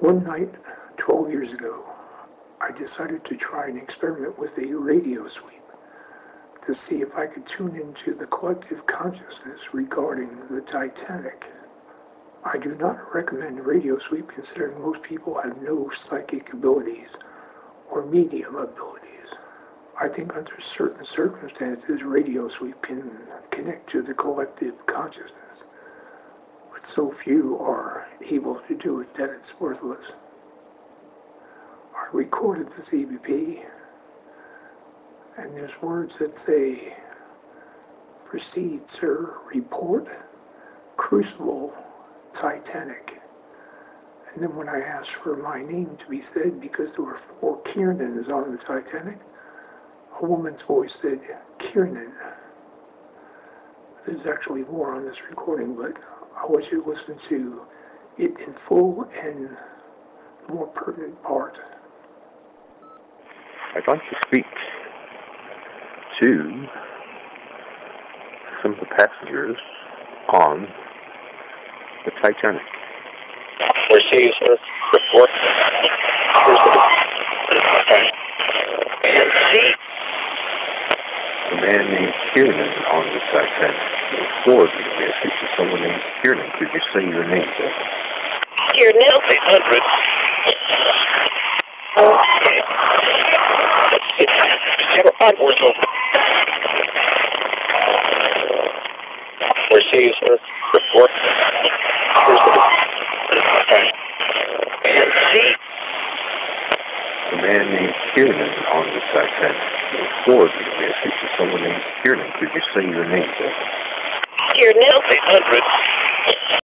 One night, 12 years ago, I decided to try an experiment with a radio sweep to see if I could tune into the collective consciousness regarding the Titanic. I do not recommend radio sweep considering most people have no psychic abilities or medium abilities. I think under certain circumstances, radio sweep can connect to the collective consciousness, so few are able to do it that it's worthless. I recorded this EVP, and there's words that say, proceed, sir, report, crucible, Titanic. And then when I asked for my name to be said, because there were four Kiernans on the Titanic, a woman's voice said, Kiernan. There's actually more on this recording, but I want you to listen to it in full and the more pertinent part. I'd like to speak to some of the passengers on the Titanic. Receives this report. See? A man named Kiernan on the Titanic. Forward me a message to someone named Kiernan. Could you say your name, sir? Kiernan. 800. Okay. Zero onwards over. Receives this report. See? A man named Kiernan on the Titanic. Forward me a message to someone named Kiernan. Could you say your name, sir? Kiernan. 800.